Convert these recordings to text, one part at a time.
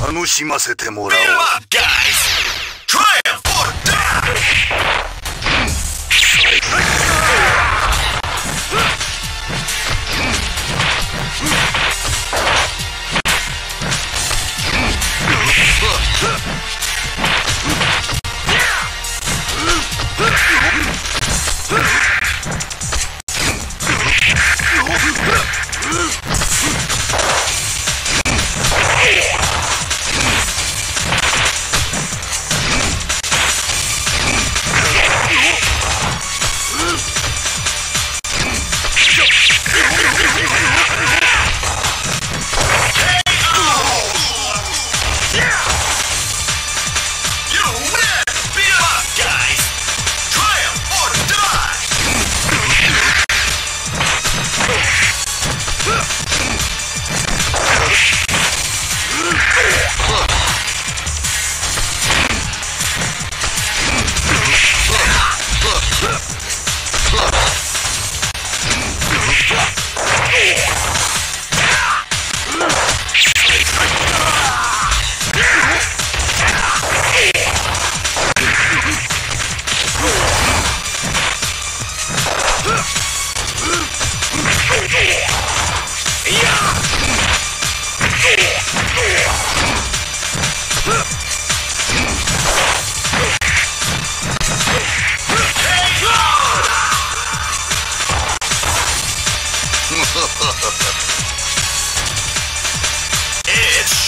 楽しませてもらおう。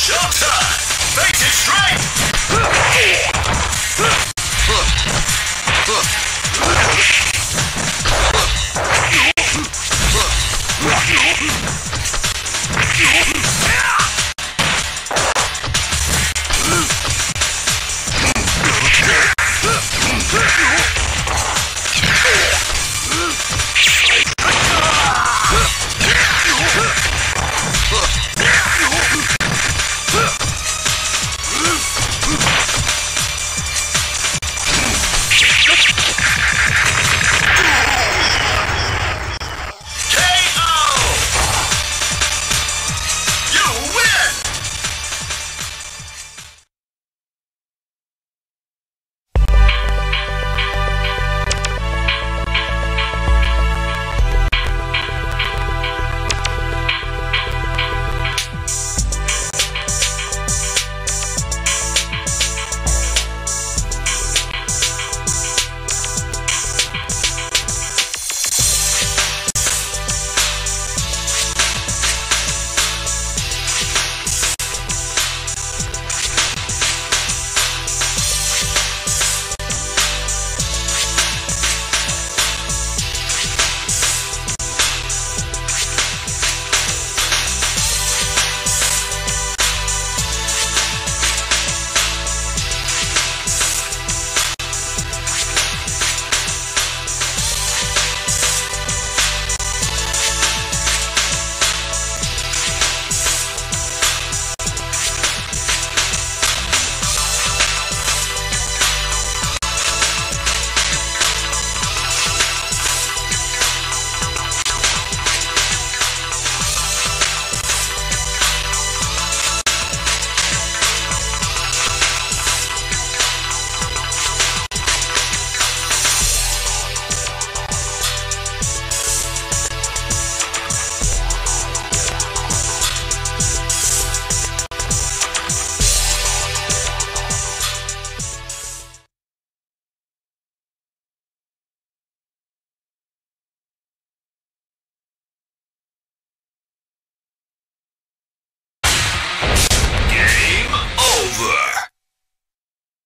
Showtime! Face it straight!